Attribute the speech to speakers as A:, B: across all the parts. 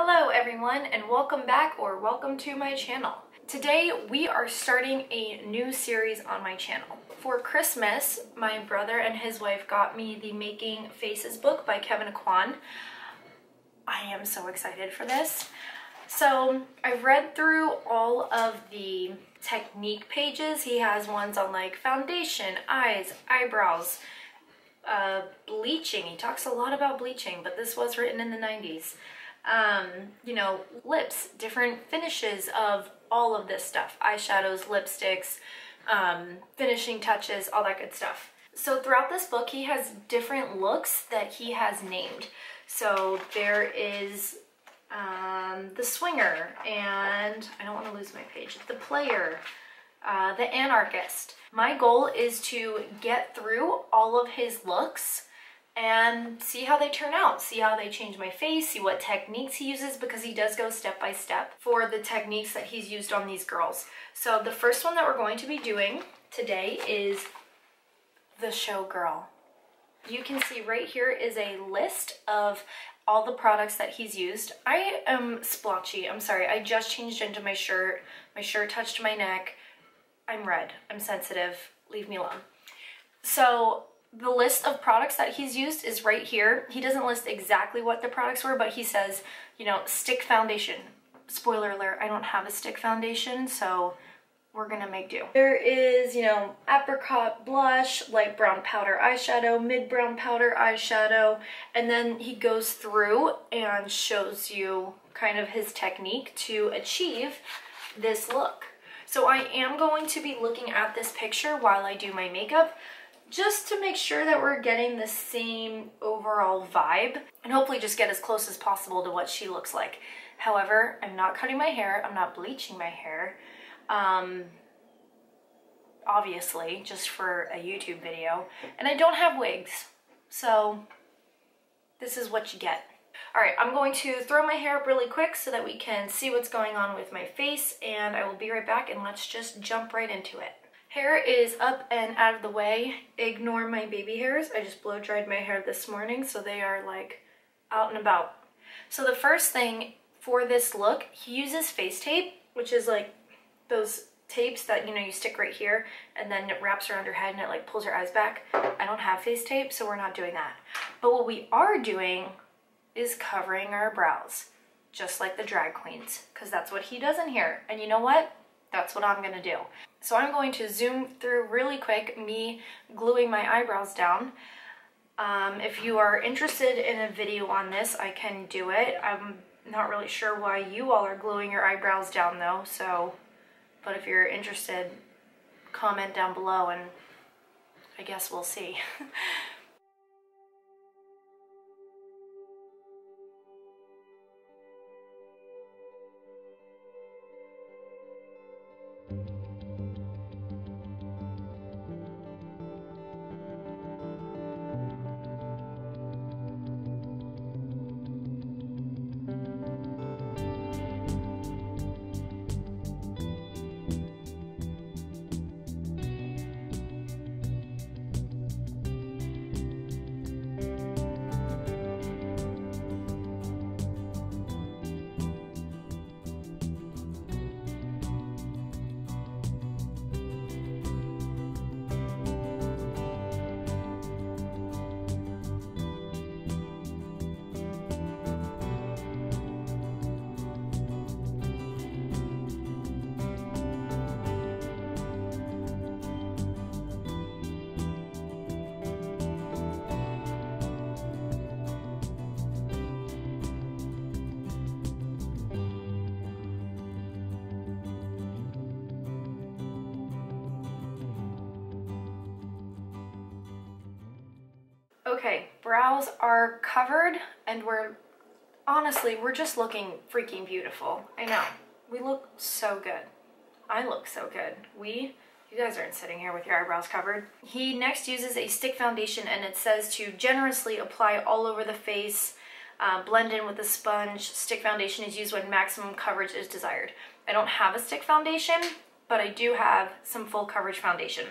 A: Hello everyone and welcome back or welcome to my channel. Today we are starting a new series on my channel. For Christmas, my brother and his wife got me the Making Faces book by Kevyn Aucoin. I am so excited for this. So I've read through all of the technique pages. He has ones on like foundation, eyes, eyebrows, uh, bleaching. He talks a lot about bleaching, but this was written in the 90s um, you know, lips, different finishes of all of this stuff, eyeshadows, lipsticks, um, finishing touches, all that good stuff. So throughout this book, he has different looks that he has named. So there is um, the swinger, and I don't want to lose my page, the player, uh, the anarchist. My goal is to get through all of his looks and see how they turn out, see how they change my face, see what techniques he uses because he does go step by step for the techniques that he's used on these girls. So the first one that we're going to be doing today is the showgirl. You can see right here is a list of all the products that he's used. I am splotchy, I'm sorry, I just changed into my shirt. My shirt touched my neck. I'm red, I'm sensitive, leave me alone. So the list of products that he's used is right here. He doesn't list exactly what the products were, but he says, you know, stick foundation. Spoiler alert, I don't have a stick foundation, so we're gonna make do. There is, you know, apricot blush, light brown powder eyeshadow, mid brown powder eyeshadow, and then he goes through and shows you kind of his technique to achieve this look. So I am going to be looking at this picture while I do my makeup just to make sure that we're getting the same overall vibe and hopefully just get as close as possible to what she looks like. However, I'm not cutting my hair, I'm not bleaching my hair, um, obviously, just for a YouTube video, and I don't have wigs, so this is what you get. All right, I'm going to throw my hair up really quick so that we can see what's going on with my face, and I will be right back, and let's just jump right into it. Hair is up and out of the way. Ignore my baby hairs. I just blow dried my hair this morning so they are like out and about. So the first thing for this look, he uses face tape, which is like those tapes that, you know, you stick right here and then it wraps around your head and it like pulls your eyes back. I don't have face tape, so we're not doing that. But what we are doing is covering our brows, just like the drag queens, because that's what he does in here. And you know what? That's what I'm gonna do. So I'm going to zoom through really quick me gluing my eyebrows down. Um, if you are interested in a video on this, I can do it. I'm not really sure why you all are gluing your eyebrows down though, so, but if you're interested, comment down below and I guess we'll see. Okay, brows are covered and we're, honestly, we're just looking freaking beautiful. I know, we look so good. I look so good. We, you guys aren't sitting here with your eyebrows covered. He next uses a stick foundation and it says to generously apply all over the face, uh, blend in with a sponge. Stick foundation is used when maximum coverage is desired. I don't have a stick foundation, but I do have some full coverage foundation.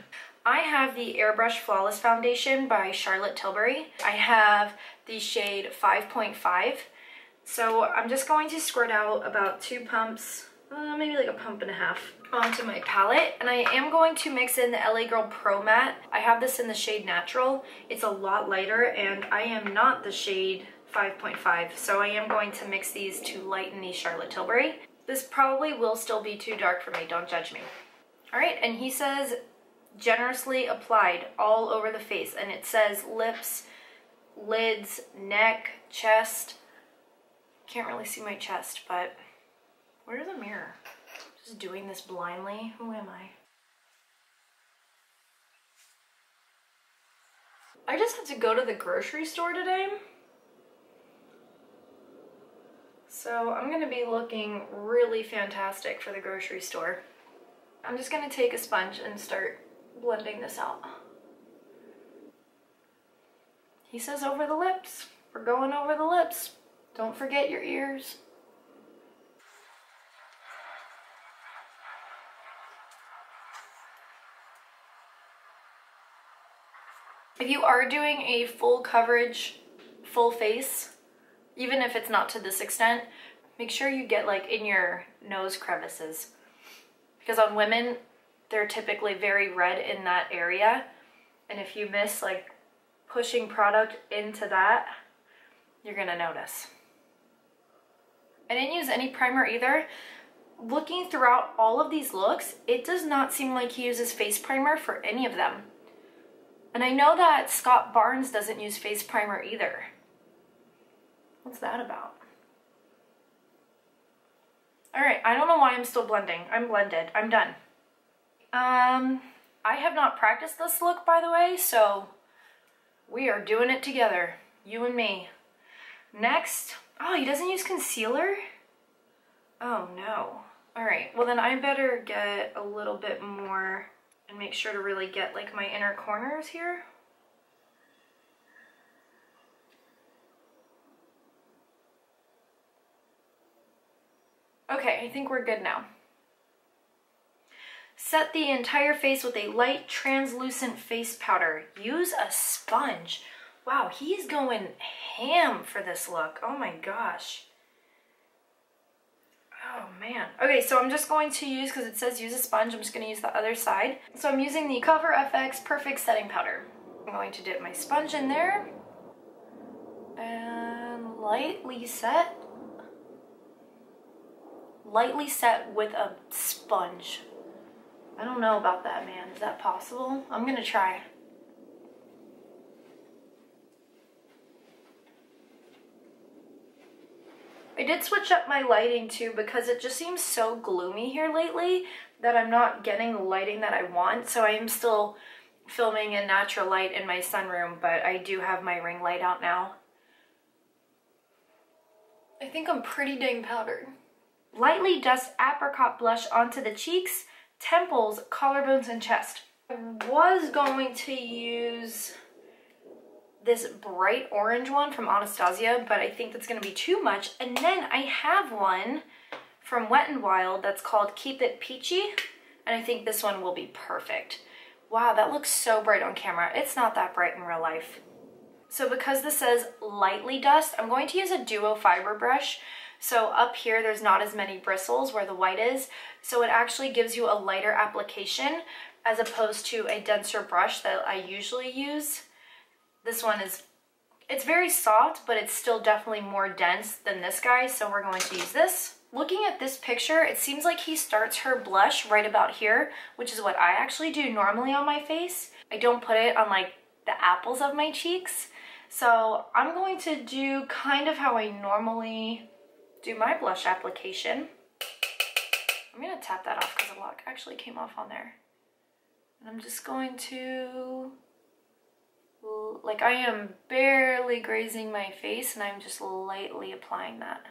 A: I have the Airbrush Flawless Foundation by Charlotte Tilbury. I have the shade 5.5. So I'm just going to squirt out about two pumps, uh, maybe like a pump and a half onto my palette. And I am going to mix in the LA Girl Pro Matte. I have this in the shade Natural. It's a lot lighter and I am not the shade 5.5. So I am going to mix these to lighten the Charlotte Tilbury. This probably will still be too dark for me, don't judge me. All right, and he says generously applied all over the face. And it says lips, lids, neck, chest. Can't really see my chest, but where's the mirror? Just doing this blindly. Who am I? I just had to go to the grocery store today. So I'm gonna be looking really fantastic for the grocery store. I'm just gonna take a sponge and start blending this out. He says over the lips. We're going over the lips. Don't forget your ears. If you are doing a full coverage, full face, even if it's not to this extent, make sure you get like in your nose crevices. Because on women, they're typically very red in that area. And if you miss like pushing product into that, you're gonna notice. I didn't use any primer either. Looking throughout all of these looks, it does not seem like he uses face primer for any of them. And I know that Scott Barnes doesn't use face primer either. What's that about? All right, I don't know why I'm still blending. I'm blended, I'm done. Um, I have not practiced this look, by the way, so we are doing it together, you and me. Next, oh, he doesn't use concealer? Oh no. All right, well then I better get a little bit more and make sure to really get like my inner corners here. Okay, I think we're good now. Set the entire face with a light translucent face powder. Use a sponge. Wow, he's going ham for this look. Oh my gosh. Oh man. Okay, so I'm just going to use, because it says use a sponge, I'm just going to use the other side. So I'm using the Cover FX Perfect Setting Powder. I'm going to dip my sponge in there and lightly set. Lightly set with a sponge. I don't know about that, man. Is that possible? I'm going to try. I did switch up my lighting too because it just seems so gloomy here lately that I'm not getting the lighting that I want. So I am still filming in natural light in my sunroom, but I do have my ring light out now. I think I'm pretty dang powdered. Lightly dust apricot blush onto the cheeks, temples, collarbones, and chest. I was going to use this bright orange one from Anastasia, but I think that's gonna be too much. And then I have one from Wet n Wild that's called Keep It Peachy, and I think this one will be perfect. Wow, that looks so bright on camera. It's not that bright in real life. So because this says lightly dust, I'm going to use a duo fiber brush. So up here, there's not as many bristles where the white is. So it actually gives you a lighter application as opposed to a denser brush that I usually use. This one is, it's very soft, but it's still definitely more dense than this guy, so we're going to use this. Looking at this picture, it seems like he starts her blush right about here, which is what I actually do normally on my face. I don't put it on like the apples of my cheeks. So I'm going to do kind of how I normally do my blush application. I'm gonna tap that off because the lock actually came off on there. And I'm just going to like I am barely grazing my face and I'm just lightly applying that.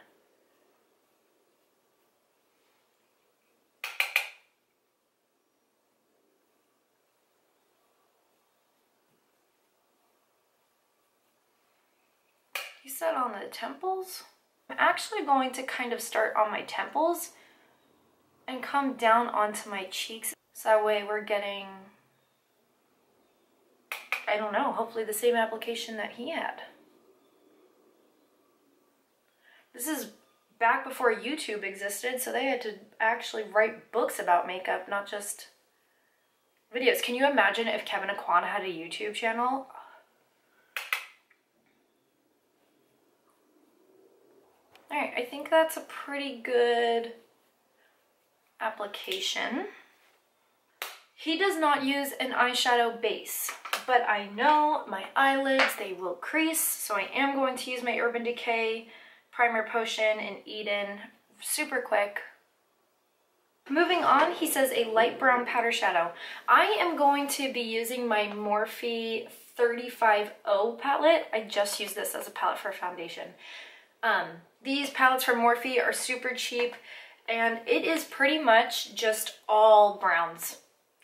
A: You said on the temples? I'm actually going to kind of start on my temples and come down onto my cheeks. So that way we're getting I don't know, hopefully the same application that he had. This is back before YouTube existed, so they had to actually write books about makeup, not just videos. Can you imagine if Kevyn Aucoin had a YouTube channel? Alright, I think that's a pretty good application. He does not use an eyeshadow base, but I know my eyelids, they will crease, so I am going to use my Urban Decay Primer Potion in Eden super quick. Moving on, he says a light brown powder shadow. I am going to be using my Morphe 35O palette. I just use this as a palette for foundation. Um, these palettes from Morphe are super cheap and it is pretty much just all browns.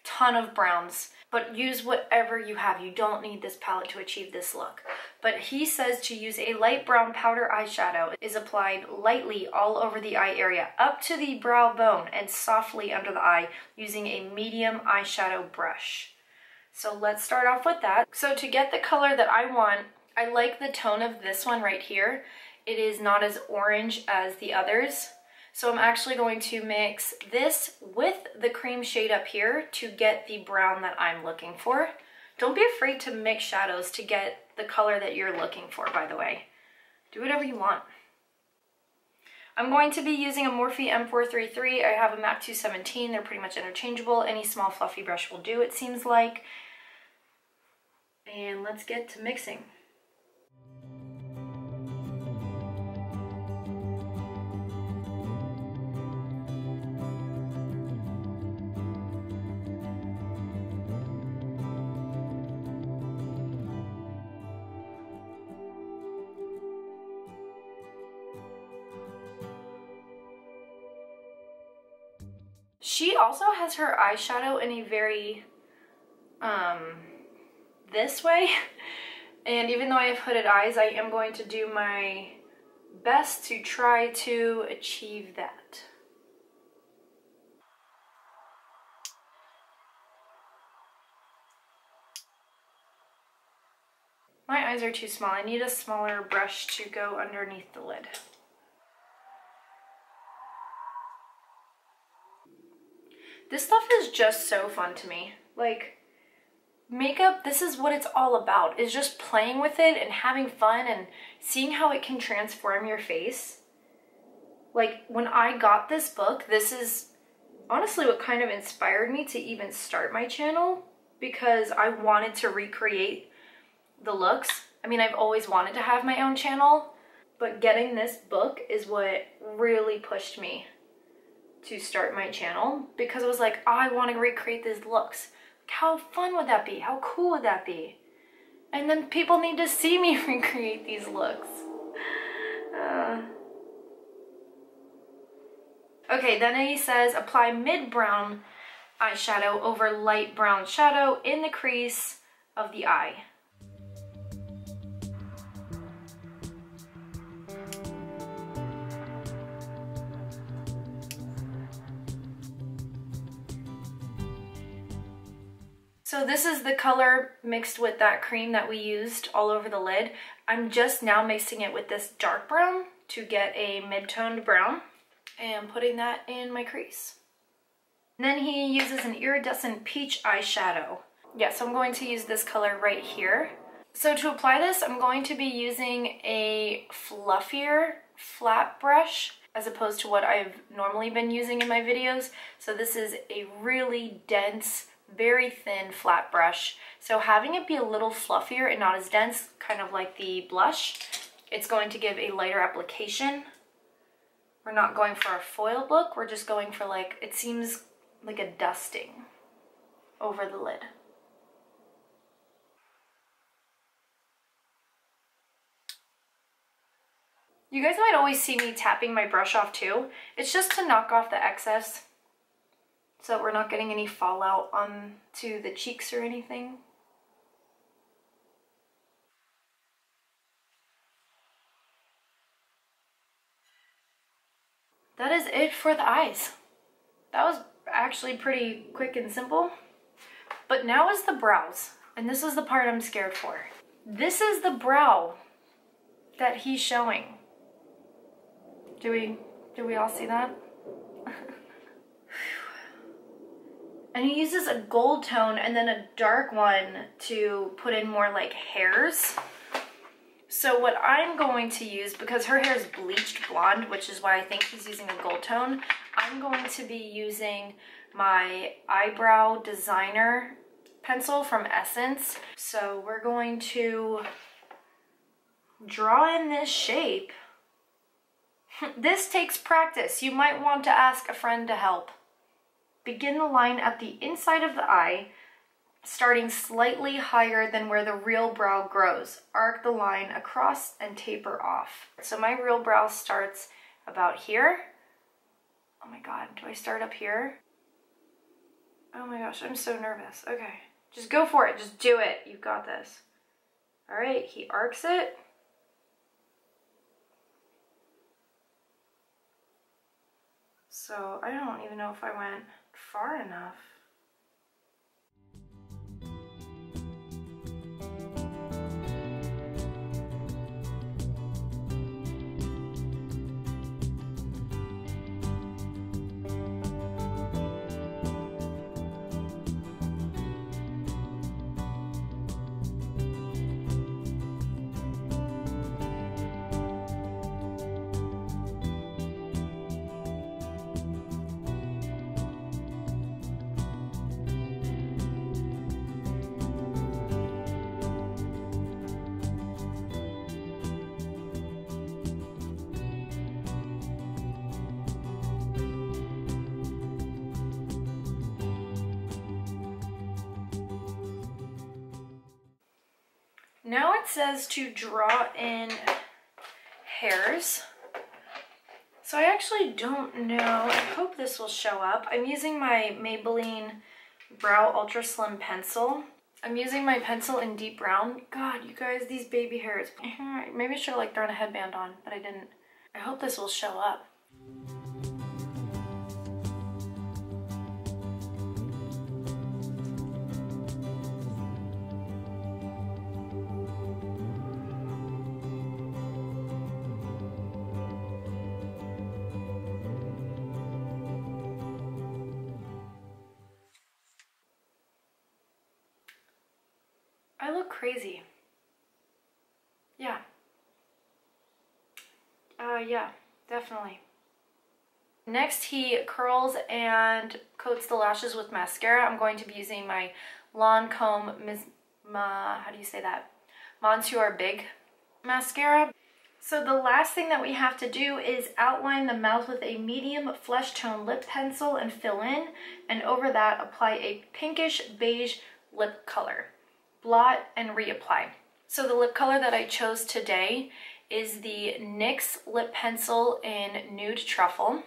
A: Ton of browns but use whatever you have. You don't need this palette to achieve this look. But he says to use a light brown powder eyeshadow is applied lightly all over the eye area, up to the brow bone and softly under the eye using a medium eyeshadow brush. So let's start off with that. So to get the color that I want, I like the tone of this one right here. It is not as orange as the others. So I'm actually going to mix this with the cream shade up here to get the brown that I'm looking for. Don't be afraid to mix shadows to get the color that you're looking for, by the way. Do whatever you want. I'm going to be using a Morphe M433. I have a MAC 217. They're pretty much interchangeable. Any small fluffy brush will do, it seems like. And let's get to mixing. She also has her eyeshadow in a very, um, this way. And even though I have hooded eyes, I am going to do my best to try to achieve that. My eyes are too small. I need a smaller brush to go underneath the lid. This stuff is just so fun to me. Like, makeup, this is what it's all about, is just playing with it and having fun and seeing how it can transform your face. Like, when I got this book, this is honestly what kind of inspired me to even start my channel because I wanted to recreate the looks. I mean, I've always wanted to have my own channel, but getting this book is what really pushed me to start my channel because I was like, oh, I want to recreate these looks. How fun would that be? How cool would that be? And then people need to see me recreate these looks. Uh. Okay, then he says apply mid-brown eyeshadow over light brown shadow in the crease of the eye. So this is the color mixed with that cream that we used all over the lid. I'm just now mixing it with this dark brown to get a mid-toned brown and putting that in my crease. And then he uses an iridescent peach eyeshadow. Yeah, so I'm going to use this color right here. So to apply this, I'm going to be using a fluffier flat brush as opposed to what I've normally been using in my videos. So this is a really dense very thin flat brush. So having it be a little fluffier and not as dense, kind of like the blush, it's going to give a lighter application. We're not going for a foil look, we're just going for like, it seems like a dusting over the lid. You guys might always see me tapping my brush off too. It's just to knock off the excess so that we're not getting any fallout onto the cheeks or anything. That is it for the eyes. That was actually pretty quick and simple. But now is the brows, and this is the part I'm scared for. This is the brow that he's showing. Do we, do we all see that? And he uses a gold tone and then a dark one to put in more like hairs. So what I'm going to use, because her hair is bleached blonde, which is why I think he's using a gold tone, I'm going to be using my eyebrow designer pencil from Essence. So we're going to draw in this shape. this takes practice. You might want to ask a friend to help. Begin the line at the inside of the eye, starting slightly higher than where the real brow grows. Arc the line across and taper off. So my real brow starts about here. Oh my God, do I start up here? Oh my gosh, I'm so nervous. Okay, just go for it. Just do it. You've got this. All right, he arcs it. So I don't even know if I went far enough. Now it says to draw in hairs. So I actually don't know. I hope this will show up. I'm using my Maybelline Brow Ultra Slim Pencil. I'm using my pencil in deep brown. God, you guys, these baby hairs. Maybe I should have like thrown a headband on, but I didn't. I hope this will show up. I look crazy. Yeah. Uh, yeah, definitely. Next, he curls and coats the lashes with mascara. I'm going to be using my Lancome, Ms. Ma, how do you say that? Monsieur Big mascara. So the last thing that we have to do is outline the mouth with a medium flesh tone lip pencil and fill in, and over that apply a pinkish beige lip color blot, and reapply. So the lip color that I chose today is the NYX lip pencil in Nude Truffle.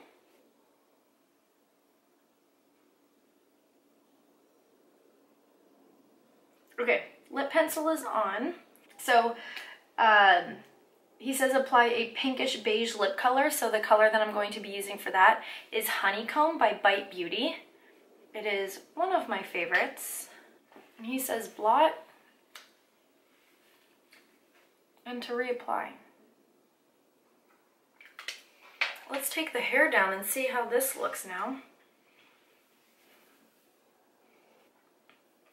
A: Okay, lip pencil is on. So um, he says apply a pinkish beige lip color. So the color that I'm going to be using for that is Honeycomb by Bite Beauty. It is one of my favorites. And he says blot and to reapply. Let's take the hair down and see how this looks now.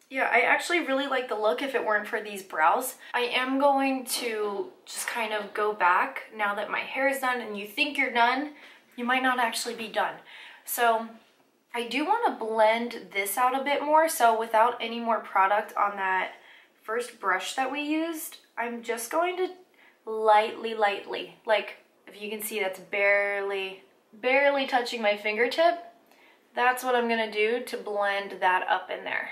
A: Yeah, I actually really like the look if it weren't for these brows. I am going to just kind of go back now that my hair is done and you think you're done, you might not actually be done. So I do want to blend this out a bit more. So without any more product on that first brush that we used, I'm just going to lightly, lightly, like if you can see that's barely, barely touching my fingertip. That's what I'm gonna do to blend that up in there.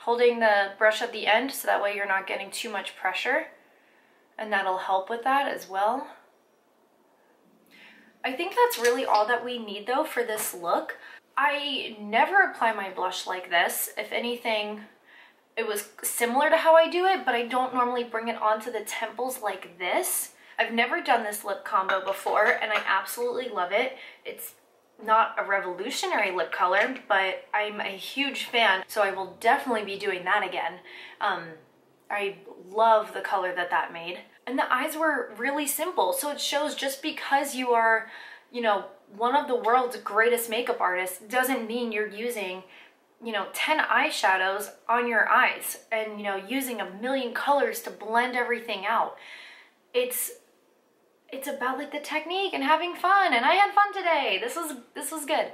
A: Holding the brush at the end so that way you're not getting too much pressure and that'll help with that as well. I think that's really all that we need though for this look. I never apply my blush like this. If anything, it was similar to how I do it, but I don't normally bring it onto the temples like this. I've never done this lip combo before and I absolutely love it. It's not a revolutionary lip color, but I'm a huge fan, so I will definitely be doing that again. Um, I love the color that that made. And the eyes were really simple. So it shows just because you are, you know, one of the world's greatest makeup artists doesn't mean you're using you know 10 eyeshadows on your eyes and you know using a million colors to blend everything out. It's it's about like the technique and having fun and i had fun today. This was this was good.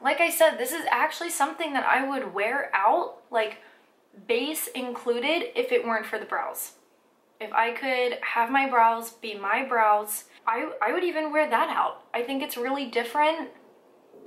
A: Like i said this is actually something that i would wear out like base included if it weren't for the brows. If i could have my brows be my brows i i would even wear that out. I think it's really different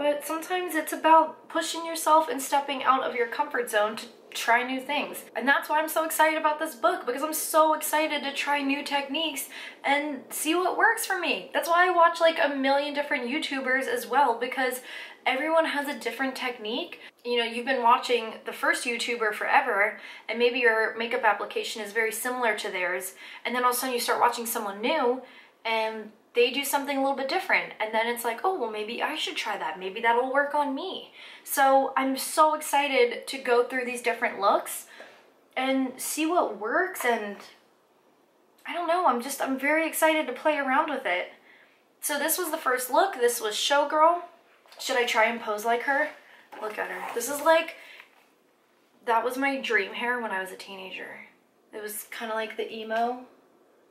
A: but sometimes it's about pushing yourself and stepping out of your comfort zone to try new things. And that's why I'm so excited about this book because I'm so excited to try new techniques and see what works for me. That's why I watch like a million different YouTubers as well because everyone has a different technique. You know, you've been watching the first YouTuber forever and maybe your makeup application is very similar to theirs and then all of a sudden you start watching someone new and they do something a little bit different. And then it's like oh well maybe i should try that. Maybe that'll work on me. So i'm so excited to go through these different looks and see what works. And i don't know i'm just i'm very excited to play around with it. So this was the first look. This was showgirl. Should i try and pose like her? Look at her. This is like that was my dream hair when i was a teenager. It was kind of like the emo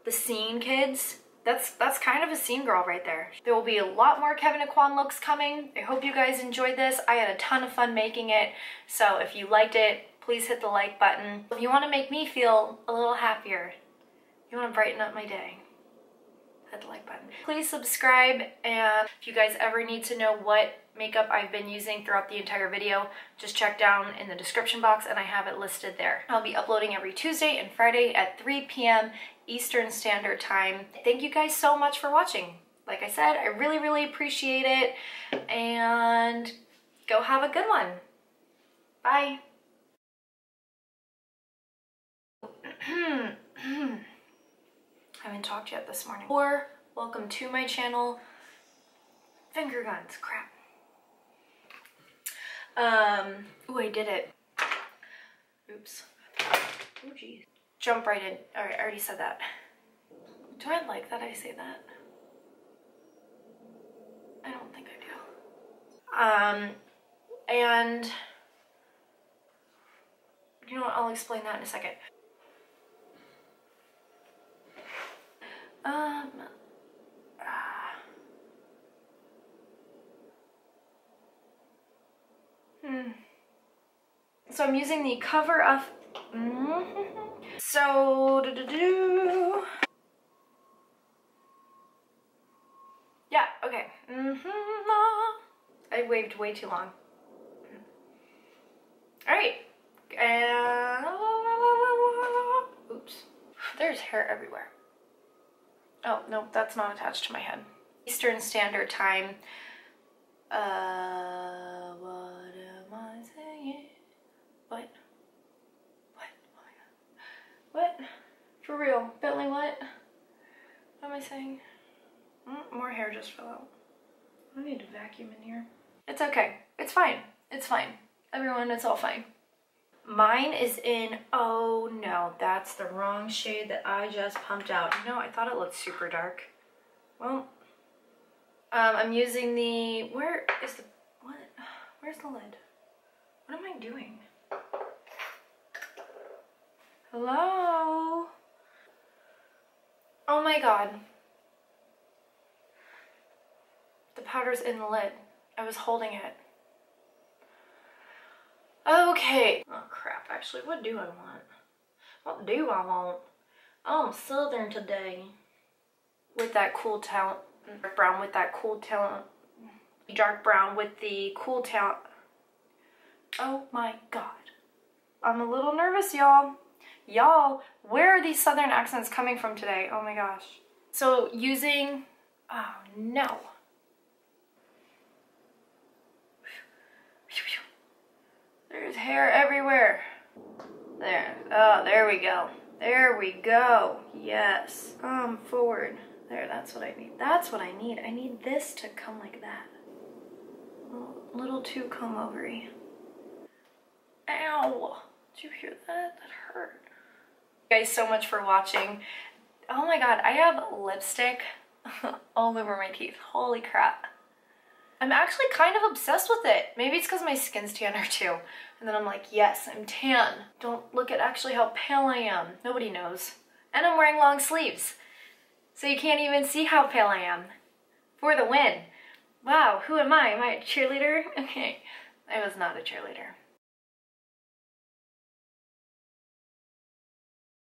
A: the scene kids that's that's kind of a scene girl right there. There will be a lot more Kevyn Aucoin looks coming. I hope you guys enjoyed this. I had a ton of fun making it. So if you liked it, please hit the like button. If you want to make me feel a little happier, you want to brighten up my day, hit the like button. Please subscribe and if you guys ever need to know what makeup I've been using throughout the entire video, just check down in the description box and I have it listed there. I'll be uploading every Tuesday and Friday at 3 p.m. Eastern Standard Time. Thank you guys so much for watching. Like I said, I really, really appreciate it and go have a good one. Bye. I haven't talked yet this morning. Or welcome to my channel. Finger guns, crap. Um, oh, I did it. Oops. Oh, geez. Jump right in. All right, I already said that. Do I like that I say that? I don't think I do. Um, and you know what? I'll explain that in a second. Um, Hmm. So I'm using the cover of. Mm -hmm. So do do do. Yeah. Okay. Mm -hmm. I waved way too long. All right. And oops, there's hair everywhere. Oh no, that's not attached to my head. Eastern Standard Time. Uh, what am I saying? What? What? Oh my god. What? For real? Bentley, what? What am I saying? Mm, more hair just fell out. I need to vacuum in here. It's okay. It's fine. It's fine. Everyone, it's all fine. Mine is in, oh no, that's the wrong shade that I just pumped out. You know, I thought it looked super dark. Well, um, I'm using the, where is the, what, where's the lid? What am I doing? Hello? Oh my god. The powder's in the lid. I was holding it. Okay. Oh crap, actually, what do I want? What do I want? Oh, I'm southern today. With that cool talent dark brown with that cool tone. Dark brown with the cool tone. Oh my god. I'm a little nervous, y'all. Y'all, where are these southern accents coming from today? Oh my gosh. So using, oh no. There's hair everywhere. There, oh, there we go. There we go. Yes. Um, forward. There, that's what I need. That's what I need. I need this to come like that. A little too comb overy. Ow! Did you hear that? That hurt. Guys so much for watching. oh my god, I have lipstick all over my teeth. Holy crap. I'm actually kind of obsessed with it. Maybe it's because my skin's tanner too. And then I'm like, yes, I'm tan. Don't look at actually how pale I am. Nobody knows. And I'm wearing long sleeves. So you can't even see how pale I am. For the win. Wow, who am I? Am I a cheerleader? Okay, I was not a cheerleader.